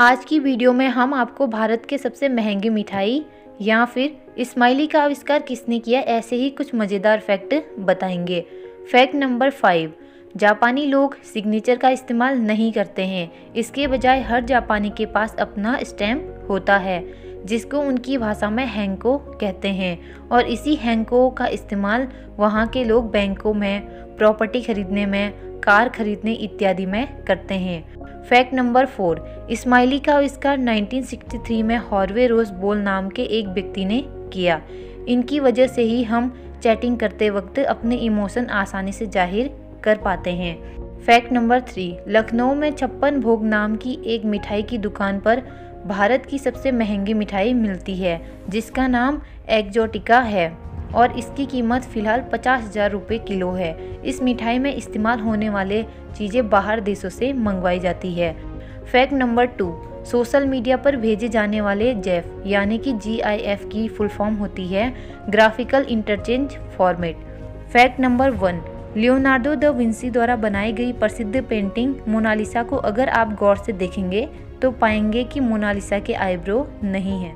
आज की वीडियो में हम आपको भारत के सबसे महँगी मिठाई या फिर स्माइली का आविष्कार किसने किया, ऐसे ही कुछ मज़ेदार फैक्ट बताएँगे। फैक्ट नंबर फाइव, जापानी लोग सिग्नेचर का इस्तेमाल नहीं करते हैं। इसके बजाय हर जापानी के पास अपना स्टैम्प होता है, जिसको उनकी भाषा में हैंको कहते हैं। और इसी हैंको का इस्तेमाल वहाँ के लोग बैंकों में, प्रॉपर्टी खरीदने में, कार खरीदने इत्यादि में करते हैं। फैक्ट नंबर फोर, इस्माइली का आविष्कार 1963 में हॉर्वे रोज बोल नाम के एक व्यक्ति ने किया। इनकी वजह से ही हम चैटिंग करते वक्त अपने इमोशन आसानी से ज़ाहिर कर पाते हैं। फैक्ट नंबर थ्री, लखनऊ में छप्पन भोग नाम की एक मिठाई की दुकान पर भारत की सबसे महँगी मिठाई मिलती है, जिसका नाम एग्जोटिका है। और इसकी कीमत फ़िलहाल पचास हज़ार रुपये किलो है। इस मिठाई में इस्तेमाल होने वाले चीज़ें बाहर देशों से मंगवाई जाती है। Fact number two, social media पर भेजे जाने वाले जेफ, यानी कि जीआईएफ की फुल फॉर्म होती है graphical interchange format. Fact number one, Leonardo da Vinci द्वारा बनाई गई प्रसिद्ध पेंटिंग मोनालिसा को अगर आप गौर से देखेंगे तो पाएँगे कि मोनालिसा के आईब्रो नहीं हैं।